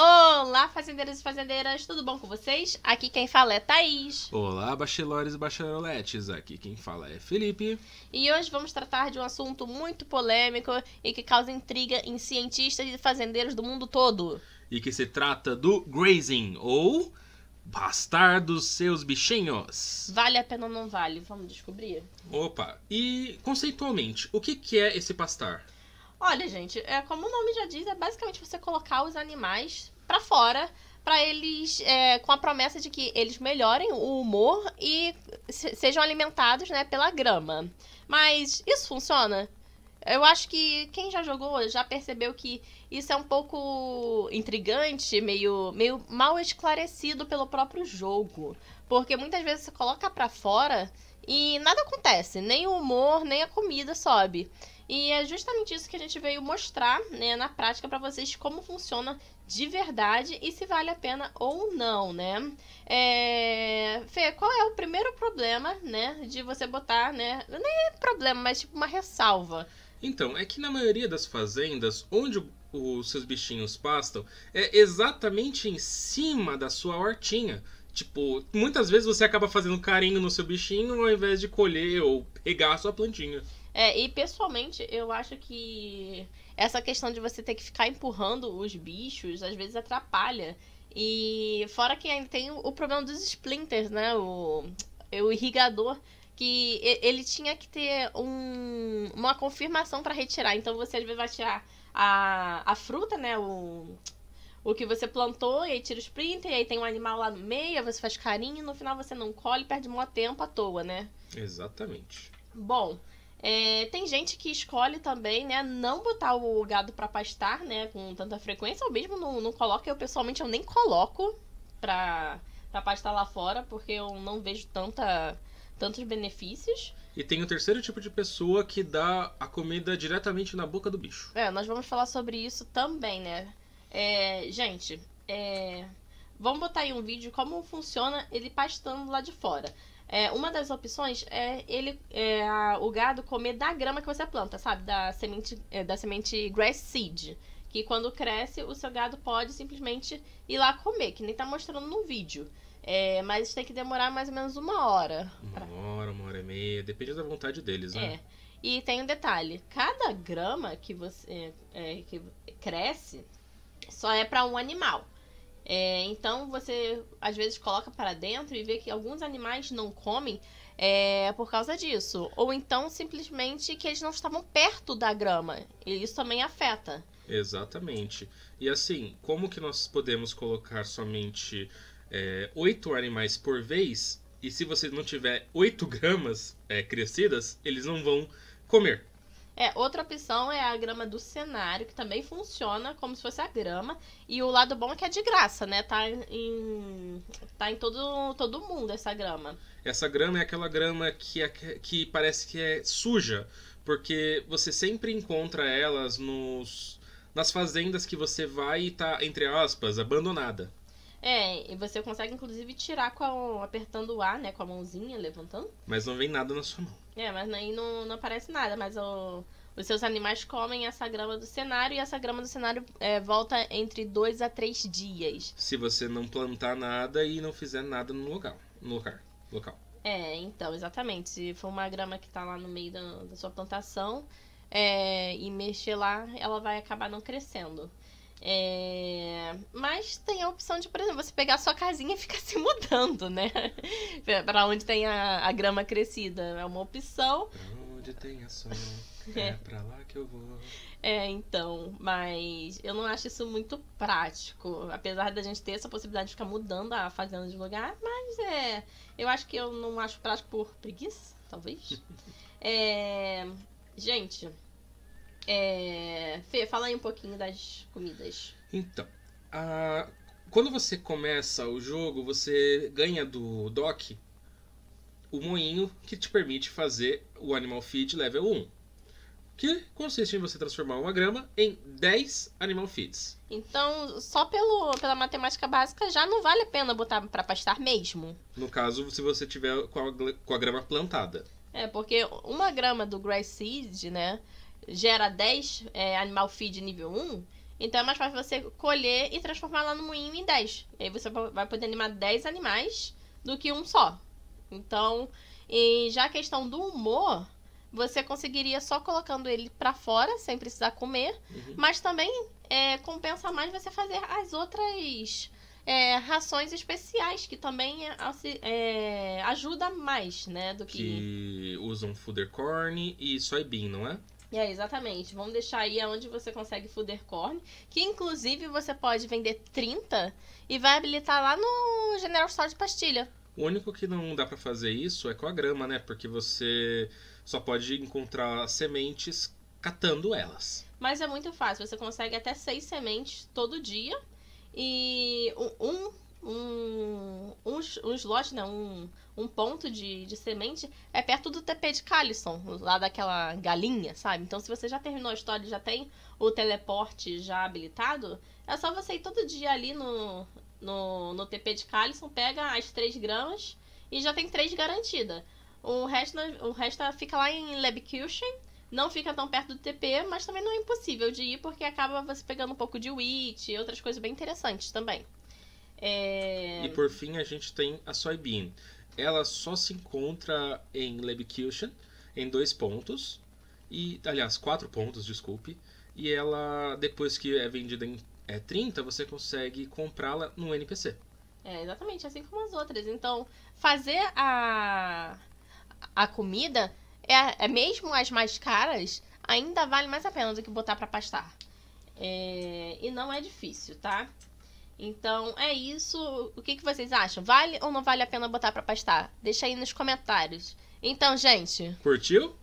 Olá, fazendeiros e fazendeiras, tudo bom com vocês? Aqui quem fala é Thaís. Olá, bachelores e bacheloretes, aqui quem fala é Felipe. E hoje vamos tratar de um assunto muito polêmico e que causa intriga em cientistas e fazendeiros do mundo todo. E que se trata do grazing, ou pastar dos seus bichinhos. Vale a pena ou não vale? Vamos descobrir? Opa, e conceitualmente, o que, que é esse pastar? Olha, gente, é como o nome já diz, é basicamente você colocar os animais pra fora para eles, é, com a promessa de que eles melhorem o humor e se- sejam alimentados, né, pela grama. Mas isso funciona? Eu acho que quem já jogou já percebeu que isso é um pouco intrigante, meio, meio mal esclarecido pelo próprio jogo. Porque muitas vezes você coloca pra fora e nada acontece, nem o humor, nem a comida sobe. E é justamente isso que a gente veio mostrar né, na prática pra vocês como funciona de verdade e se vale a pena ou não, né? É... Fê, qual é o primeiro problema, né, de você botar, né, nem é problema, mas tipo uma ressalva. Então, é que na maioria das fazendas, onde os seus bichinhos pastam, é exatamente em cima da sua hortinha. Tipo, muitas vezes você acaba fazendo carinho no seu bichinho ao invés de colher ou pegar a sua plantinha. É, e pessoalmente eu acho que essa questão de você ter que ficar empurrando os bichos às vezes atrapalha. E fora que ainda tem o problema dos splinters, né? O, o irrigador que ele tinha que ter um, uma confirmação para retirar. Então você às vezes vai tirar a, a fruta, né? O, o que você plantou, e aí tira o splinter, e aí tem um animal lá no meio, você faz carinho, e no final você não colhe, perde mó tempo à toa, né? Exatamente. Bom, é, tem gente que escolhe também, né, não botar o gado pra pastar, né, com tanta frequência, ou mesmo não, não coloca. Eu pessoalmente eu nem coloco pra, pra pastar lá fora, porque eu não vejo tanta, tantos benefícios. E tem o terceiro tipo de pessoa que dá a comida diretamente na boca do bicho. É, nós vamos falar sobre isso também, né? É, gente, é, vamos botar aí um vídeo como funciona ele pastando lá de fora. É, uma das opções é ele é, a- o gado comer da grama que você planta, sabe? Da semente, é, da semente grass seed. Que quando cresce, o seu gado pode simplesmente ir lá comer, que nem tá mostrando no vídeo. É, mas tem que demorar mais ou menos uma hora. pra- Uma hora, uma hora e meia, depende da vontade deles, né? é. E tem um detalhe: cada grama que você é, que cresce só é para um animal. É, então você às vezes coloca para dentro e vê que alguns animais não comem é, por causa disso. Ou então simplesmente que eles não estavam perto da grama. E isso também afeta. Exatamente. E assim, como que nós podemos colocar somente é, oito animais por vez? E se você não tiver oito gramas é, crescidas, eles não vão comer. É, outra opção é a grama do cenário, que também funciona como se fosse a grama. E o lado bom é que é de graça, né? Tá em, tá em todo, todo mundo essa grama. Essa grama é aquela grama que, é, que parece que é suja, porque você sempre encontra elas nos, nas fazendas que você vai e tá, entre aspas, abandonada. É, e você consegue inclusive tirar com a, apertando o ar, né? Com a mãozinha, levantando. Mas não vem nada na sua mão. É, mas aí não, não aparece nada. Mas o- os seus animais comem essa grama do cenário e essa grama do cenário é, volta entre dois a três dias. Se você não plantar nada e não fizer nada no local. No local. local. É, então, exatamente. Se for uma grama que tá lá no meio da, da sua plantação é, e mexer lá, ela vai acabar não crescendo. É, mas tem a opção de, por exemplo, você pegar a sua casinha e ficar se mudando, né? pra onde tem a, a grama crescida. É uma opção. Pra onde tem a sol, é pra lá que eu vou. É, então, mas eu não acho isso muito prático. Apesar da gente ter essa possibilidade de ficar mudando a fazenda de lugar, mas é. Eu acho que eu não acho prático por preguiça, talvez. É, gente, é, Fê, fala aí um pouquinho das comidas. Então, a- quando você começa o jogo, você ganha do Doc o moinho que te permite fazer o Animal Feed level 1. Que consiste em você transformar uma grama em 10 Animal Feeds. Então, só pelo, pela matemática básica já não vale a pena botar pra pastar mesmo. No caso, se você tiver com a, com a grama plantada. É, porque uma grama do Grass Seed, né, gera 10 é, Animal Feed nível 1. Então é mais fácil você colher e transformar lá no moinho em 10. E aí você vai poder animar 10 animais do que um só. Então, e já a questão do humor, você conseguiria só colocando ele para fora, sem precisar comer, Uhum. mas também é, compensa mais você fazer as outras é, rações especiais, que também é, é, ajuda mais, né, do que... Que usam Fooder Corn e Soybean, não é? É, exatamente. Vamos deixar aí onde você consegue Fooder Corn, que inclusive você pode vender 30 e vai habilitar lá no General Store de pastilha. O único que não dá pra fazer isso é com a grama, né? Porque você só pode encontrar sementes catando elas. Mas é muito fácil, você consegue até seis sementes todo dia. E um, um, um, um, slot, não, um, um ponto de, de semente é perto do TP de Calisson, lá daquela galinha, sabe? Então se você já terminou a história e já tem o teleporte já habilitado, é só você ir todo dia ali no, no, no TP de Calisson, pega as 3 gramas e já tem 3 garantida. O resto, o resto fica lá em Lebekushen. Não fica tão perto do TP, mas também não é impossível de ir, porque acaba você pegando um pouco de wheat e outras coisas bem interessantes também. É... E por fim a gente tem a Soybean. Ela só se encontra em Lebekushen, em dois pontos. E, aliás, quatro pontos, desculpe. E ela, depois que é vendida em é, 30, você consegue comprá-la no NPC. É, exatamente, assim como as outras. Então, fazer a, a comida, é, é mesmo as mais caras, ainda vale mais a pena do que botar pra pastar. É, e não é difícil, tá? Então, é isso. O que, que vocês acham? Vale ou não vale a pena botar pra pastar? Deixa aí nos comentários. Então, gente, Curtiu?